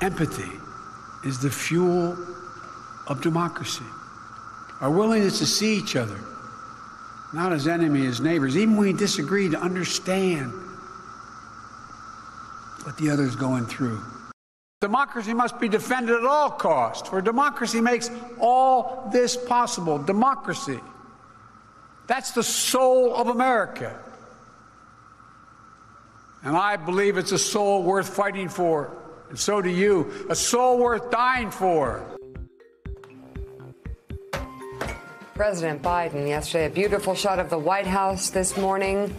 empathy is the fuel of democracy. Our willingness to see each other, not as enemies, as neighbors, even when we disagree, to understand what the other is going through. Democracy must be defended at all costs, for democracy makes all this possible. Democracy. That's the soul of America. And I believe it's a soul worth fighting for. And so do you. A soul worth dying for. President Biden yesterday, a beautiful shot of the White House this morning.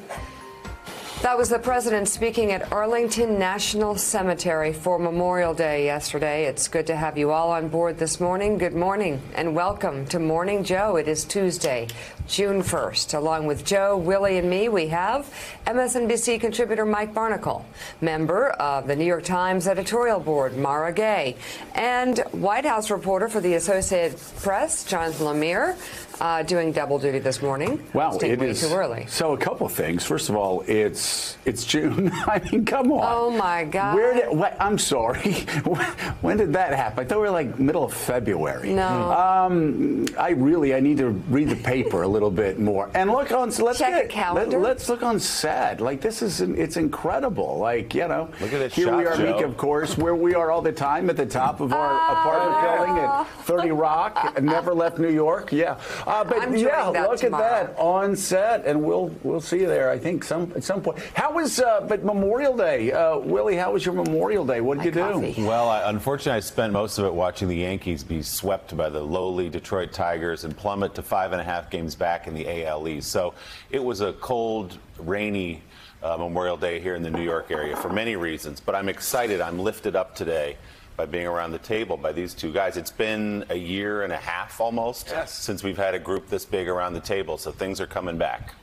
That was the president speaking at Arlington National Cemetery for Memorial Day yesterday. It's good to have you all on board this morning. Good morning and welcome to Morning Joe. It is Tuesday, June 1st. Along with Joe, Willie, and me, we have MSNBC contributor Mike Barnicle, member of the New York Times editorial board, Mara Gay, and White House reporter for the Associated Press, Jonathan Lemire uh, doing double duty this morning. Well, it way is too early. So a couple of things. First of all, it's it's June. I mean, come on. Oh my God. Where did? What, I'm sorry. when did that happen? I thought we were like middle of February. No. Um, I really I need to read the paper a little bit more and look on. Let's Check get, the calendar. Let, us look on set. Like this is it's incredible. Like you know. Look at this Here we are, Joe. Mika, of course, where we are all the time at the top of our Ah. apartment building at 30 Rock. and Never left New York. Yeah. Uh, but I'm yeah, that look tomorrow. at that on set, and we'll we'll see you there. I think some at some point. How was uh, but Memorial Day, uh, Willie? How was your Memorial Day? What did My you coffee. do? Well, I, unfortunately, I spent most of it watching the Yankees be swept by the lowly Detroit Tigers and plummet to five and a half games back in the AL East. So it was a cold, rainy uh, Memorial Day here in the New York area for many reasons. But I'm excited. I'm lifted up today by being around the table by these two guys. It's been a year and a half almost since we've had a group this big around the table. So things are coming back.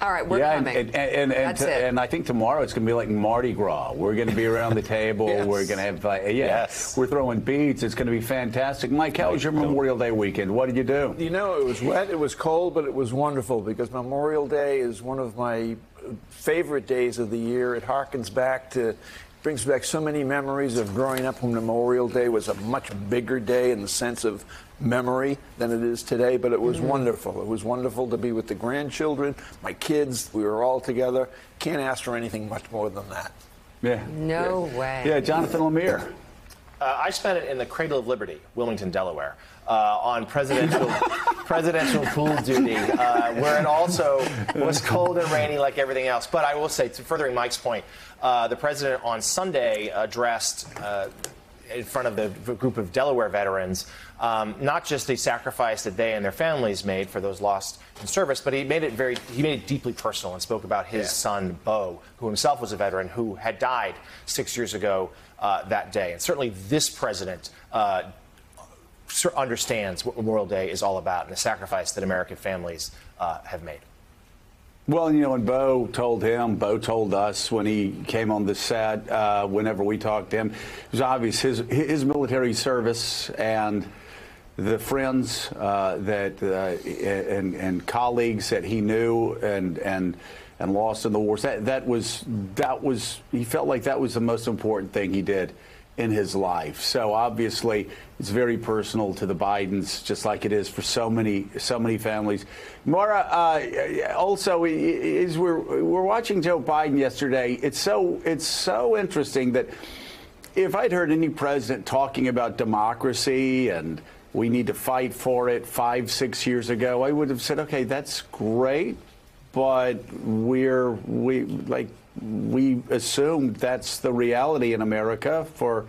All right, we're yeah, coming. and and, and, and, That's it. and I think tomorrow it's going to be like Mardi Gras. We're going to be around the table. Yes. We're going to have uh, yeah. Yes. We're throwing beads. It's going to be fantastic. Mike, how was your Memorial Day weekend? What did you do? You know, it was wet, it was cold, but it was wonderful because Memorial Day is one of my favorite days of the year. It harkens back to, brings back so many memories of growing up when Memorial Day was a much bigger day in the sense of memory than it is today, but it was wonderful. It was wonderful to be with the grandchildren, my kids. We were all together. Can't ask for anything much more than that. Yeah. no way. Yeah, Jonathan Lemire. Uh, I spent it in the Cradle of Liberty, Wilmington, Delaware, uh, on presidential presidential pool duty, uh, where it also was cold and rainy like everything else. But I will say, to furthering Mike's point, uh, the president on Sunday addressed. Uh, in front of the group of Delaware veterans, um, not just the sacrifice that they and their families made for those lost in service, but he made it very, he made it deeply personal and spoke about his son, Bo, who himself was a veteran who had died six years ago uh, that day. And certainly this president uh, understands what Memorial Day is all about and the sacrifice that American families uh, have made. Well, you know, and Bo told him, Bo told us when he came on the set, uh, whenever we talked to him, it was obvious his, his military service and the friends uh, that uh, and, and colleagues that he knew and and and lost in the wars. That that was that was he felt like that was the most important thing he did in his life. So obviously, it's very personal to the Bidens, just like it is for so many so many families. Mara, uh, also, i- i- as we're we're watching Joe Biden yesterday, it's so it's so interesting that if I'd heard any president talking about democracy and we need to fight for it five six years ago, I would have said, okay, that's great, but we're we like we assumed that's the reality in America for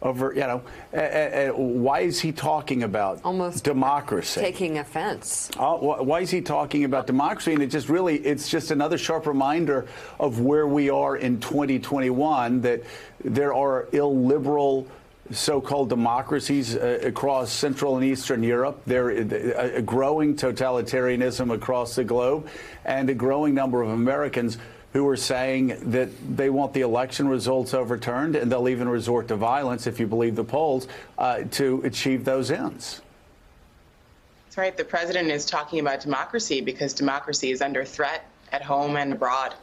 over you know uh, uh, why is he talking about Almost democracy Taking offense. uh, why is he talking about democracy? And it just really, it's just another sharp reminder of where we are in 2021 that there are illiberal so-called democracies uh, across Central and Eastern Europe. There a, a growing totalitarianism across the globe and a growing number of Americans who are saying that they want the election results overturned and they'll even resort to violence, if you believe the polls, uh, to achieve those ends. That's right. The president is talking about democracy because democracy is under threat at home and abroad.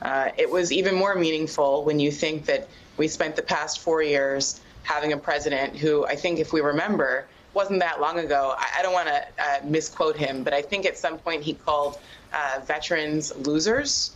Uh, it was even more meaningful when you think that We spent the past four years having a president who I think, if we remember, wasn't that long ago. I, I don't want to uh, misquote him, but I think at some point he called uh, veterans losers.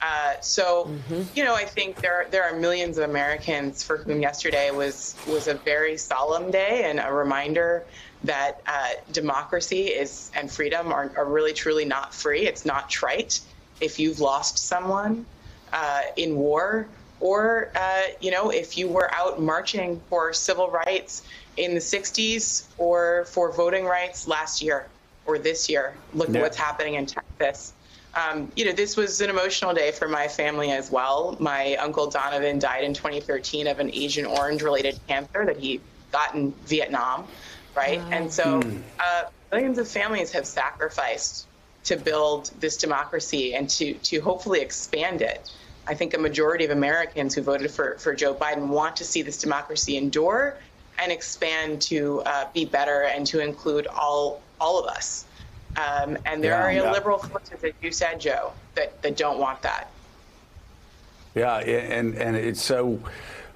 Uh, so, mm-hmm. you know, I think there there are millions of Americans for whom yesterday was was a very solemn day and a reminder that uh, democracy is and freedom are, are, really truly not free. It's not trite. If you've lost someone uh, in war, or uh, you know, if you were out marching for civil rights in the 60s, or for voting rights last year or this year, look yeah. at what's happening in Texas. Um, you know, this was an emotional day for my family as well. My uncle Donovan died in 2013 of an Agent Orange related cancer that he got in Vietnam right? Wow. And so mm. uh, millions of families have sacrificed to build this democracy and to, to hopefully expand it. I think a majority of Americans who voted for, for Joe Biden want to see this democracy endure and expand to uh, be better and to include all all of us. Um, and there yeah, are yeah. liberal forces, as you said, Joe, that, that don't want that. Yeah, and and it's so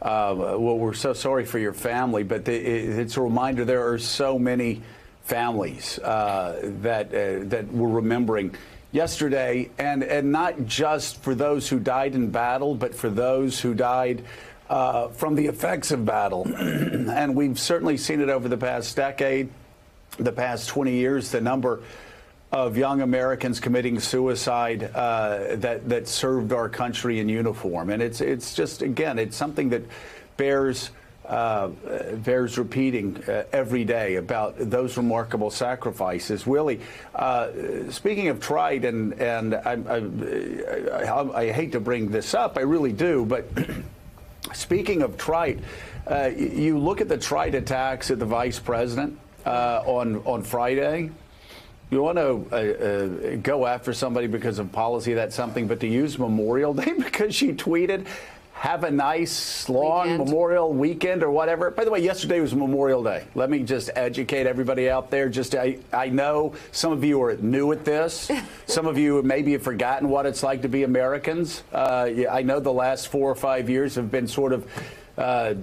uh, well, we're so sorry for your family, but the, it's a reminder there are so many families uh, that uh, that we're remembering yesterday, and and not just for those who died in battle, but for those who died. Uh, from the effects of battle. and we've certainly seen it over the past decade, the past 20 years, the number of young Americans committing suicide uh, that that served our country in uniform, and it's it's just again it's something that bears. Uh, bears repeating uh, every day about those remarkable sacrifices. Willie, uh, speaking of trite, and and I, I, I, I, hate to bring this up, I really do, but speaking of trite, uh, you look at the trite attacks at the vice president uh, on on Friday you want to uh, uh, go after somebody because of policy, that's something, but to use Memorial Day because she tweeted, have a nice long weekend. Memorial weekend or whatever. By the way, yesterday was Memorial Day. Let me just educate everybody out there. Just I, I know some of you are new at this. some of you maybe have forgotten what it's like to be Americans. Uh, I know the last four or five years have been sort of uh,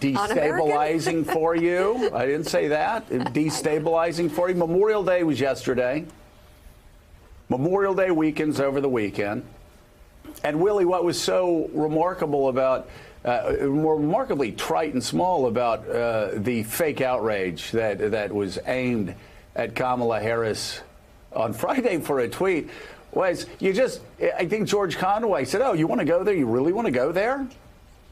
destabilizing for you. I didn't say that. Destabilizing for you. Memorial Day was yesterday. Memorial Day weekends over the weekend. And Willie, what was so remarkable about, uh, more remarkably trite and small about uh, the fake outrage that that was aimed at Kamala Harris on Friday for a tweet was you just, I think George Conway said, "Oh, you want to go there? You really want to go there?"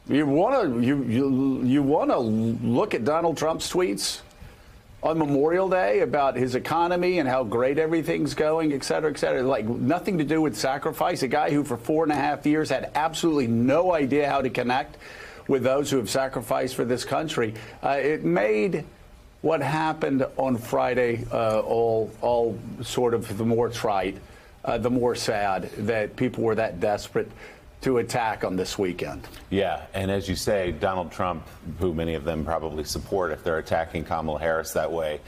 You want to you you you want to look at Donald Trump's tweets on Memorial Day about his economy and how great everything's going, et cetera, et cetera. Like nothing to do with sacrifice. A guy who for four and a half years had absolutely no idea how to connect with those who have sacrificed for this country. Uh, it made what happened on Friday uh, all all sort of the more trite, uh, the more sad that people were that desperate to attack on this weekend. Yeah, and as you say, Donald Trump, who many of them probably support if they're attacking Kamala Harris that way,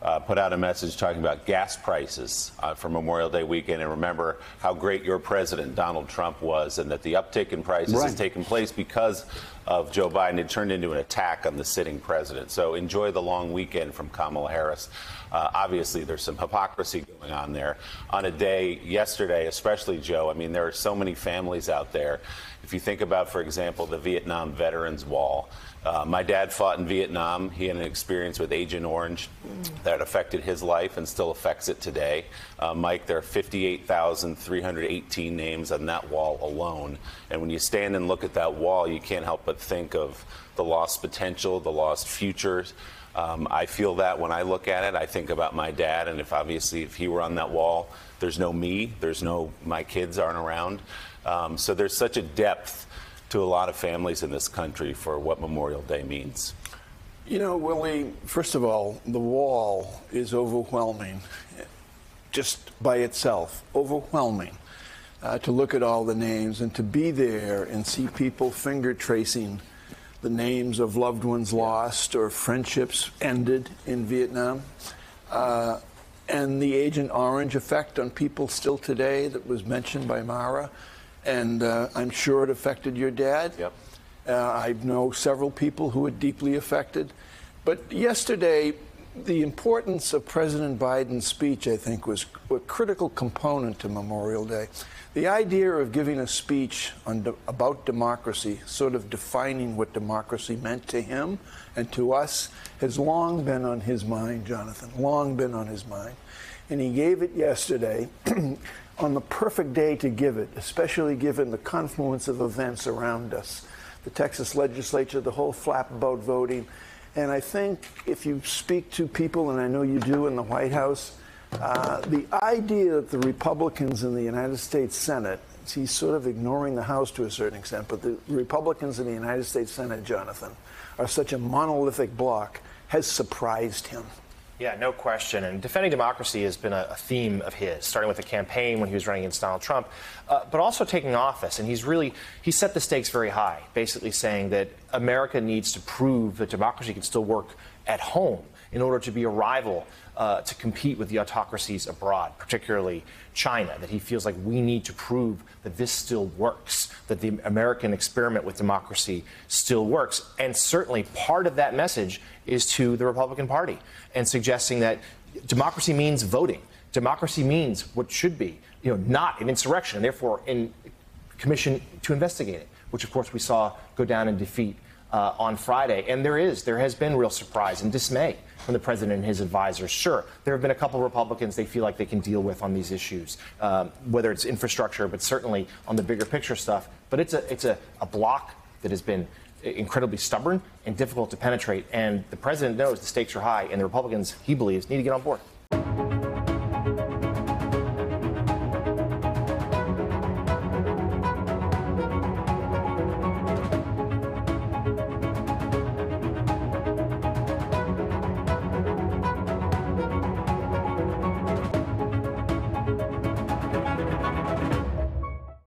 uh, put out a message talking about gas prices uh, for Memorial Day weekend. And remember how great your president, Donald Trump, was, and that the uptick in prices right. has taken place because of Joe Biden. It turned into an attack on the sitting president. So enjoy the long weekend from Kamala Harris. Uh, obviously, there's some hypocrisy going on there. On a day yesterday, especially Joe, I mean, there are so many families out there. If you think about, for example, the Vietnam Veterans Wall, uh, my dad fought in Vietnam. He had an experience with Agent Orange that affected his life and still affects it today. Uh, Mike, there are 58,318 names on that wall alone. And when you stand and look at that wall, you can't help but think of the lost potential, the lost futures. Um, I feel that when I look at it, I think about my dad, and if obviously if he were on that wall, there's no me, there's no my kids aren't around. Um, so there's such a depth to a lot of families in this country for what Memorial Day means. You know, Willie, first of all, the wall is overwhelming, just by itself, overwhelming. Uh, to look at all the names and to be there and see people finger tracing the names of loved ones lost or friendships ended in Vietnam. Uh, and the Agent Orange effect on people still today that was mentioned by Mara. And uh, I'm sure it affected your dad. Yep. Uh, I know several people who were deeply affected. But yesterday, the importance of President Biden's speech, I think, was a critical component to Memorial Day. The idea of giving a speech de- about democracy, sort of defining what democracy meant to him and to us, has long been on his mind, Jonathan, long been on his mind. And he gave it yesterday on the perfect day to give it, especially given the confluence of events around us. The Texas legislature, the whole flap about voting. And I think if you speak to people, and I know you do in the White House, uh, the idea that the Republicans in the United States Senate, he's sort of ignoring the House to a certain extent, but the Republicans in the United States Senate, Jonathan, are such a monolithic block, has surprised him. Yeah, no question. And defending democracy has been a, a, theme of his, starting with the campaign when he was running against Donald Trump, uh, but also taking office. And he's really he set the stakes very high, basically saying that America needs to prove that democracy can still work at home in order to be a rival uh, to compete with the autocracies abroad, particularly China, that he feels like we need to prove that this still works, that the American experiment with democracy still works. And certainly part of that message is to the Republican Party and suggesting that democracy means voting. Democracy means what should be, you know, not an insurrection, and therefore in commission to investigate it, which of course we saw go down in defeat uh, on Friday. And there is, there has been real surprise and dismay from the president and his advisors. Sure, there have been a couple Republicans they feel like they can deal with on these issues, um, whether it's infrastructure, but certainly on the bigger picture stuff. But it's a, it's a, a block that has been incredibly stubborn and difficult to penetrate. And the president knows the stakes are high, and the Republicans, he believes, need to get on board.